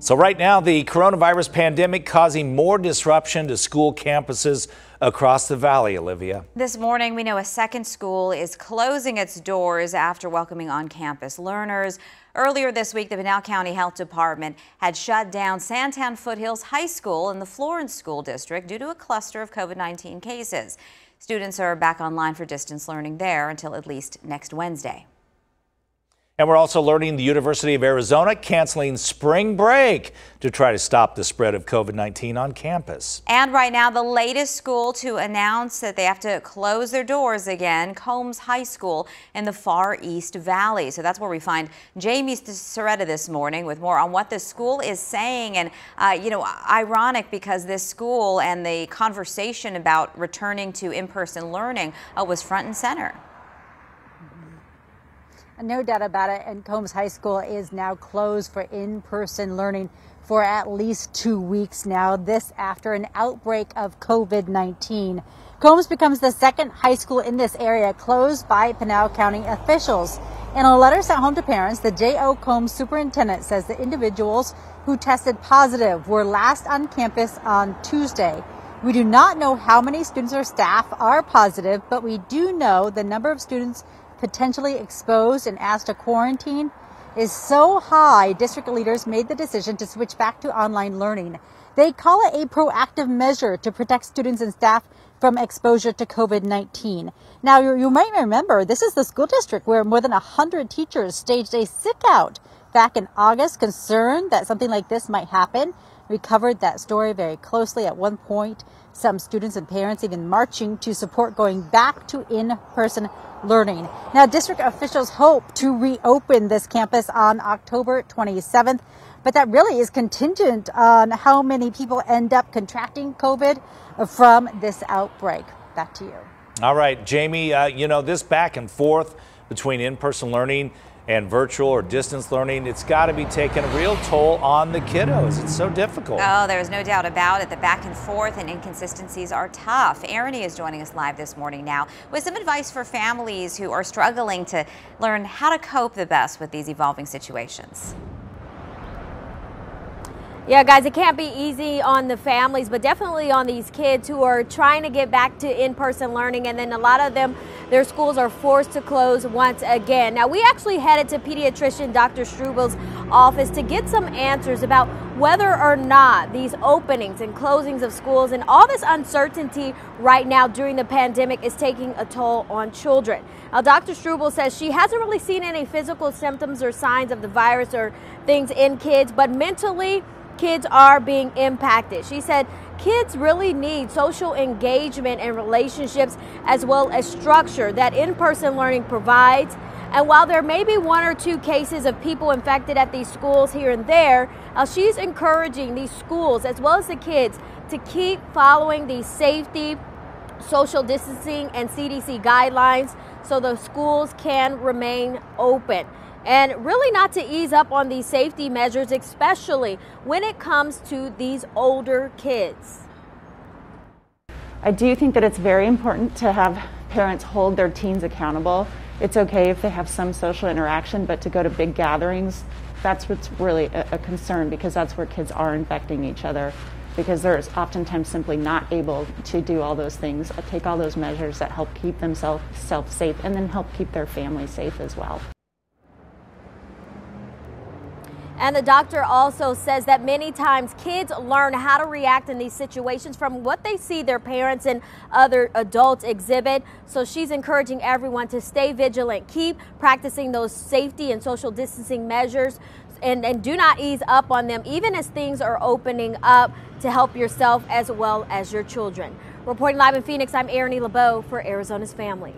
So right now, the coronavirus pandemic causing more disruption to school campuses across the valley, Olivia. This morning, we know a second school is closing its doors after welcoming on-campus learners. Earlier this week, the Pinal County Health Department had shut down Santan Foothills High School in the Florence School District due to a cluster of COVID-19 cases. Students are back online for distance learning there until at least next Wednesday. And we're also learning the University of Arizona canceling spring break to try to stop the spread of COVID-19 on campus. And right now, the latest school to announce that they have to close their doors again, Combs High School in the Far East Valley. So that's where we find Jamie Soretta this morning with more on what the school is saying. And, uh, you know, ironic because this school and the conversation about returning to in-person learning uh, was front and center. No doubt about it. And Combs High School is now closed for in person learning for at least two weeks now. This after an outbreak of COVID 19. Combs becomes the second high school in this area closed by Pinal County officials. In a letter sent home to parents, the J.O. Combs superintendent says the individuals who tested positive were last on campus on Tuesday. We do not know how many students or staff are positive, but we do know the number of students potentially exposed and asked to quarantine is so high, district leaders made the decision to switch back to online learning. They call it a proactive measure to protect students and staff from exposure to COVID 19. Now, you might remember this is the school district where more than 100 teachers staged a sick out back in August, concerned that something like this might happen. We covered that story very closely at one point. Some students and parents even marching to support going back to in person learning. Now, district officials hope to reopen this campus on October 27th, but that really is contingent on how many people end up contracting COVID from this outbreak. Back to you. All right, Jamie, uh, you know, this back and forth between in person learning and virtual or distance learning, it's got to be taking a real toll on the kiddos. It's so difficult. Oh, there's no doubt about it. The back and forth and inconsistencies are tough. Arony is joining us live this morning now with some advice for families who are struggling to learn how to cope the best with these evolving situations. Yeah, guys, it can't be easy on the families, but definitely on these kids who are trying to get back to in person learning. And then a lot of them, their schools are forced to close once again. Now, we actually headed to pediatrician Dr. Strubel's office to get some answers about whether or not these openings and closings of schools and all this uncertainty right now during the pandemic is taking a toll on children. Now, Dr. Strubel says she hasn't really seen any physical symptoms or signs of the virus or things in kids, but mentally, kids are being impacted. She said kids really need social engagement and relationships as well as structure that in person learning provides. And while there may be one or two cases of people infected at these schools here and there, uh, she's encouraging these schools as well as the kids to keep following these safety, social distancing, and CDC guidelines so the schools can remain open and really not to ease up on these safety measures, especially when it comes to these older kids. I do think that it's very important to have parents hold their teens accountable. It's okay if they have some social interaction, but to go to big gatherings, that's what's really a, a concern because that's where kids are infecting each other because they're oftentimes simply not able to do all those things, take all those measures that help keep themselves self safe and then help keep their family safe as well. And the doctor also says that many times kids learn how to react in these situations from what they see their parents and other adults exhibit. So she's encouraging everyone to stay vigilant, keep practicing those safety and social distancing measures, and, and do not ease up on them, even as things are opening up to help yourself as well as your children. Reporting live in Phoenix, I'm Arony LeBeau for Arizona's Family.